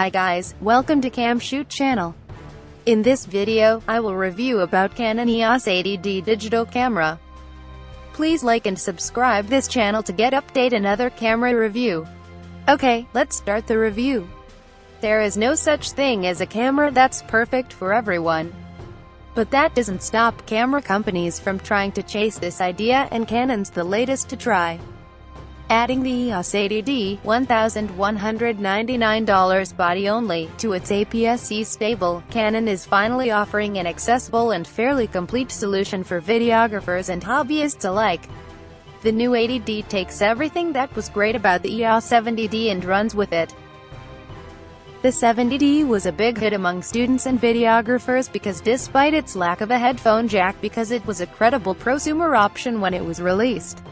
Hi guys, welcome to Cam Shoot channel. In this video, I will review about Canon EOS 80D digital camera. Please like and subscribe this channel to get update another camera review. Okay, let's start the review. There is no such thing as a camera that's perfect for everyone. But that doesn't stop camera companies from trying to chase this idea and Canon's the latest to try. Adding the EOS 80D $1,199 body only to its APS-C stable, Canon is finally offering an accessible and fairly complete solution for videographers and hobbyists alike. The new 80D takes everything that was great about the EOS 70D and runs with it. The 70D was a big hit among students and videographers because despite its lack of a headphone jack because it was a credible prosumer option when it was released.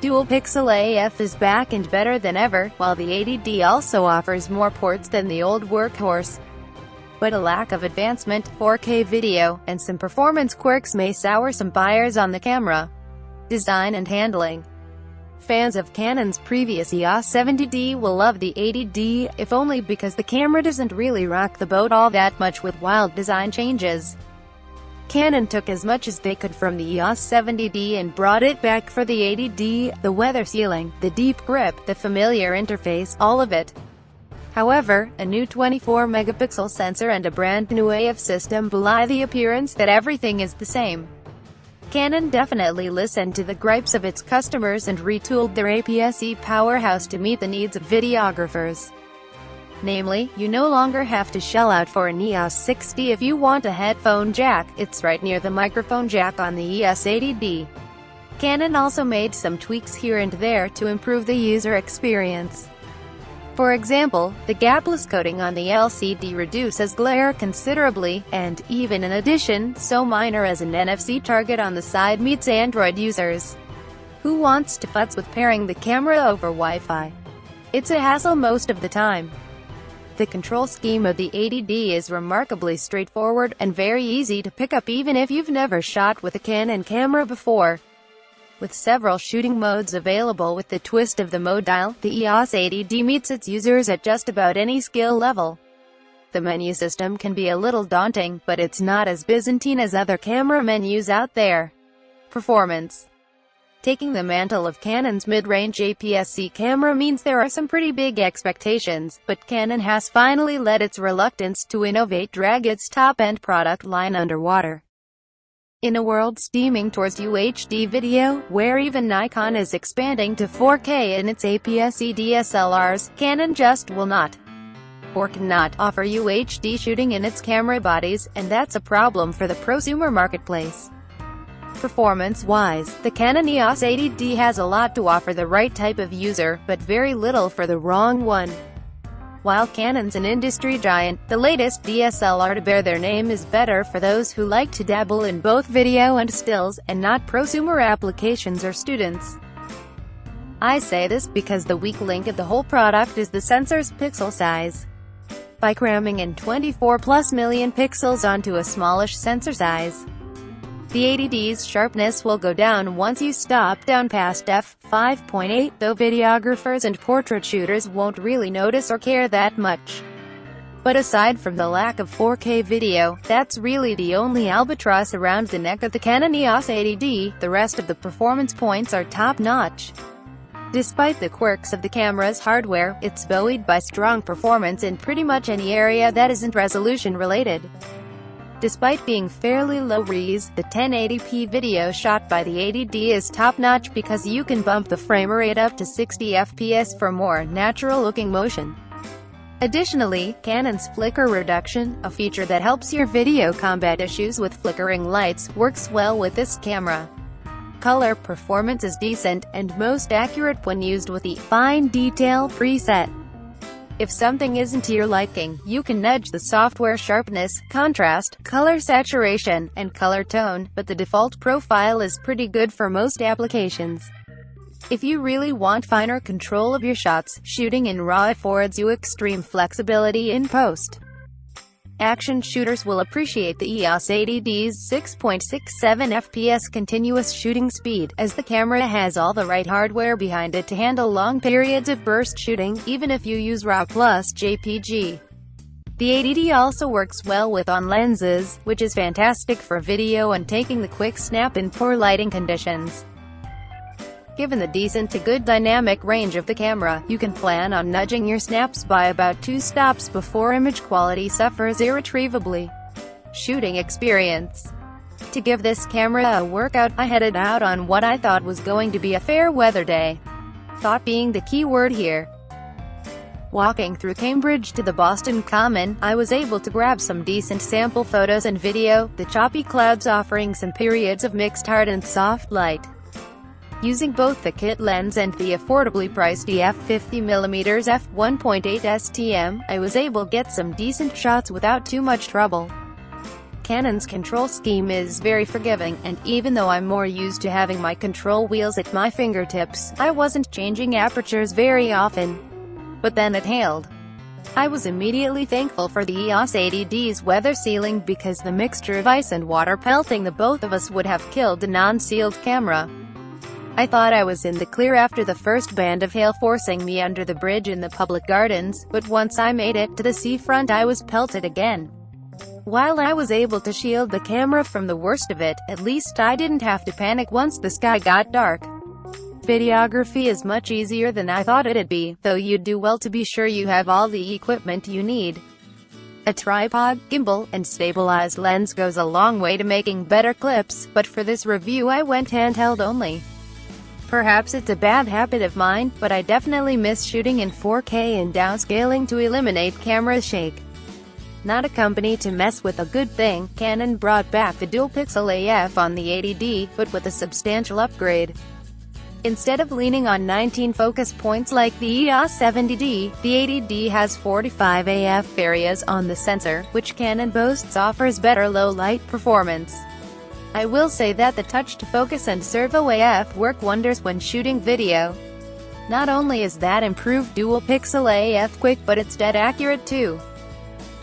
Dual Pixel AF is back and better than ever, while the 80D also offers more ports than the old workhorse. But a lack of advancement, 4K video, and some performance quirks may sour some buyers on the camera. Design and handling Fans of Canon's previous EOS 70D will love the 80D, if only because the camera doesn't really rock the boat all that much with wild design changes. Canon took as much as they could from the EOS 70D and brought it back for the 80D, the weather sealing, the deep grip, the familiar interface, all of it. However, a new 24-megapixel sensor and a brand new AF system belie the appearance that everything is the same. Canon definitely listened to the gripes of its customers and retooled their APS-C powerhouse to meet the needs of videographers. Namely, you no longer have to shell out for an EOS 60 if you want a headphone jack, it's right near the microphone jack on the EOS 80D. Canon also made some tweaks here and there to improve the user experience. For example, the gapless coating on the LCD reduces glare considerably, and, even in addition, so minor as an NFC target on the side meets Android users. Who wants to futz with pairing the camera over Wi-Fi? It's a hassle most of the time. The control scheme of the 80D is remarkably straightforward, and very easy to pick up even if you've never shot with a Canon camera before. With several shooting modes available with the twist of the mode dial, the EOS 80D meets its users at just about any skill level. The menu system can be a little daunting, but it's not as Byzantine as other camera menus out there. Performance Taking the mantle of Canon's mid-range APS-C camera means there are some pretty big expectations, but Canon has finally let its reluctance to innovate drag its top-end product line underwater. In a world steaming towards UHD video, where even Nikon is expanding to 4K in its APS-C DSLRs, Canon just will not or cannot offer UHD shooting in its camera bodies, and that's a problem for the prosumer marketplace. Performance-wise, the Canon EOS 80D has a lot to offer the right type of user, but very little for the wrong one. While Canon's an industry giant, the latest DSLR to bear their name is better for those who like to dabble in both video and stills, and not prosumer applications or students. I say this because the weak link of the whole product is the sensor's pixel size. By cramming in 24 plus million pixels onto a smallish sensor size, the 80D's sharpness will go down once you stop down past f5.8, though videographers and portrait shooters won't really notice or care that much. But aside from the lack of 4K video, that's really the only albatross around the neck of the Canon EOS 80D, the rest of the performance points are top-notch. Despite the quirks of the camera's hardware, it's buoyed by strong performance in pretty much any area that isn't resolution-related. Despite being fairly low res, the 1080p video shot by the 80D is top-notch because you can bump the frame rate up to 60 fps for more natural-looking motion. Additionally, Canon's flicker reduction, a feature that helps your video combat issues with flickering lights, works well with this camera. Color performance is decent, and most accurate when used with the Fine Detail preset. If something isn't to your liking, you can nudge the software sharpness, contrast, color saturation, and color tone, but the default profile is pretty good for most applications. If you really want finer control of your shots, shooting in RAW affords you extreme flexibility in post. Action shooters will appreciate the EOS 80D's 6.67 FPS continuous shooting speed, as the camera has all the right hardware behind it to handle long periods of burst shooting, even if you use RAW plus JPG. The 80D also works well with on lenses, which is fantastic for video and taking the quick snap in poor lighting conditions. Given the decent to good dynamic range of the camera, you can plan on nudging your snaps by about two stops before image quality suffers irretrievably. Shooting experience To give this camera a workout, I headed out on what I thought was going to be a fair weather day. Thought being the key word here. Walking through Cambridge to the Boston Common, I was able to grab some decent sample photos and video, the choppy clouds offering some periods of mixed hard and soft light. Using both the kit lens and the affordably priced EF 50mm f1.8 STM, I was able to get some decent shots without too much trouble. Canon's control scheme is very forgiving, and even though I'm more used to having my control wheels at my fingertips, I wasn't changing apertures very often. But then it hailed. I was immediately thankful for the EOS 80D's weather sealing because the mixture of ice and water pelting the both of us would have killed a non-sealed camera. I thought I was in the clear after the first band of hail forcing me under the bridge in the public gardens, but once I made it to the seafront I was pelted again. While I was able to shield the camera from the worst of it, at least I didn't have to panic once the sky got dark. Videography is much easier than I thought it'd be, though you'd do well to be sure you have all the equipment you need. A tripod, gimbal, and stabilized lens goes a long way to making better clips, but for this review I went handheld only. Perhaps it's a bad habit of mine, but I definitely miss shooting in 4K and downscaling to eliminate camera shake. Not a company to mess with a good thing, Canon brought back the dual-pixel AF on the 80D, but with a substantial upgrade. Instead of leaning on 19 focus points like the EOS 70D, the 80D has 45 AF areas on the sensor, which Canon boasts offers better low-light performance. I will say that the touch to focus and servo AF work wonders when shooting video. Not only is that improved dual pixel AF quick but it's dead accurate too.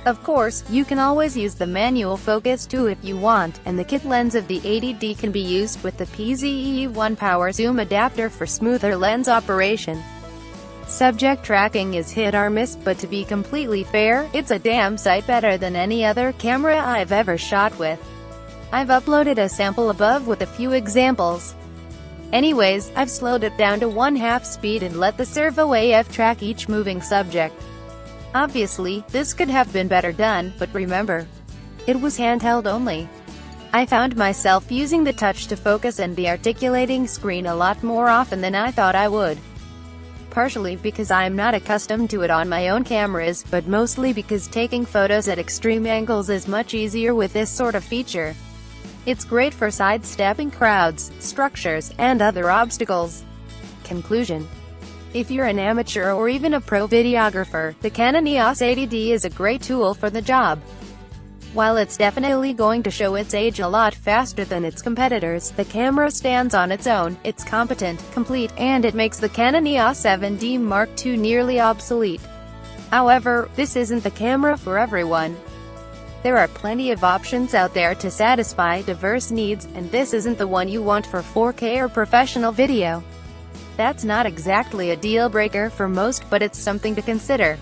Of course, you can always use the manual focus too if you want, and the kit lens of the 80D can be used with the PZ-E1 power zoom adapter for smoother lens operation. Subject tracking is hit or miss, but to be completely fair, it's a damn sight better than any other camera I've ever shot with. I've uploaded a sample above with a few examples. Anyways, I've slowed it down to one-half speed and let the servo AF track each moving subject. Obviously, this could have been better done, but remember, it was handheld only. I found myself using the touch to focus and the articulating screen a lot more often than I thought I would. Partially because I'm not accustomed to it on my own cameras, but mostly because taking photos at extreme angles is much easier with this sort of feature. It's great for sidestepping crowds, structures, and other obstacles. Conclusion if you're an amateur or even a pro videographer, the Canon EOS 80D is a great tool for the job. While it's definitely going to show its age a lot faster than its competitors, the camera stands on its own, it's competent, complete, and it makes the Canon EOS 7D Mark II nearly obsolete. However, this isn't the camera for everyone. There are plenty of options out there to satisfy diverse needs, and this isn't the one you want for 4K or professional video. That's not exactly a deal breaker for most, but it's something to consider.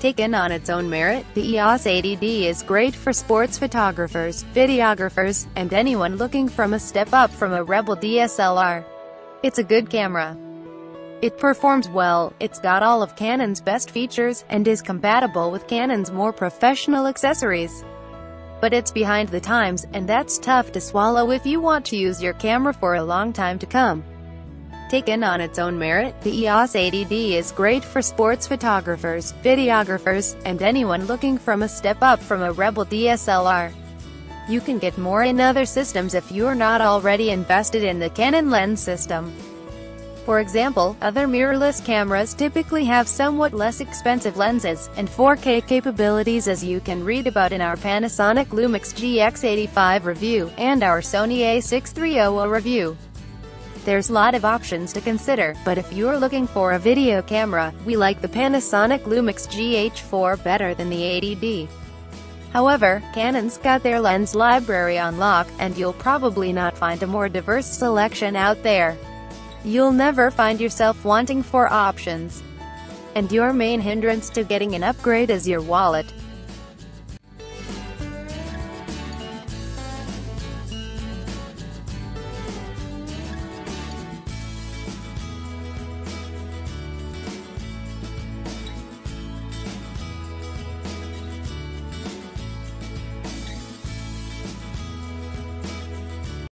Taken on its own merit, the EOS 80D is great for sports photographers, videographers, and anyone looking from a step up from a Rebel DSLR. It's a good camera. It performs well, it's got all of Canon's best features, and is compatible with Canon's more professional accessories. But it's behind the times, and that's tough to swallow if you want to use your camera for a long time to come. Taken on its own merit, the EOS 80D is great for sports photographers, videographers, and anyone looking from a step up from a Rebel DSLR. You can get more in other systems if you're not already invested in the Canon lens system. For example, other mirrorless cameras typically have somewhat less expensive lenses, and 4K capabilities as you can read about in our Panasonic Lumix GX85 review, and our Sony a6300 review. There's a lot of options to consider, but if you're looking for a video camera, we like the Panasonic Lumix GH4 better than the 80D. However, Canon's got their lens library on lock, and you'll probably not find a more diverse selection out there. You'll never find yourself wanting four options. And your main hindrance to getting an upgrade is your wallet.